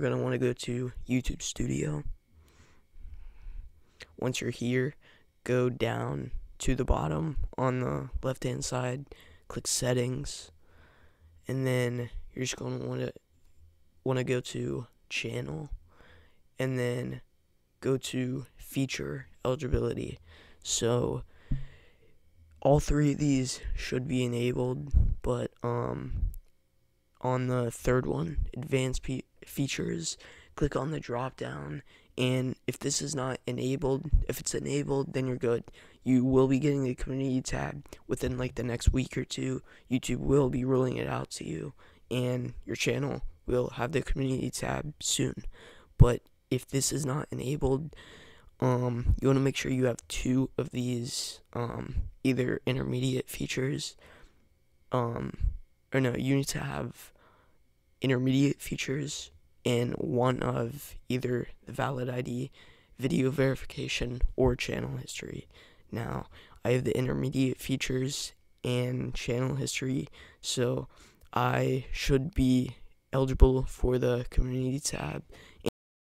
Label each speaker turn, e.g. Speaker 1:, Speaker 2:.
Speaker 1: we're going to want to go to YouTube Studio. Once you're here, go down to the bottom on the left hand side, click settings, and then you're just going to want to want to go to channel and then go to feature eligibility. So all three of these should be enabled, but um on the third one, advanced features, click on the drop down and if this is not enabled, if it's enabled, then you're good. You will be getting the community tab within like the next week or two. YouTube will be rolling it out to you and your channel will have the community tab soon. But if this is not enabled, um, you want to make sure you have two of these um, either intermediate features, um, or no, you need to have intermediate features in one of either the valid ID, video verification, or channel history. Now, I have the intermediate features and channel history, so I should be eligible for the community tab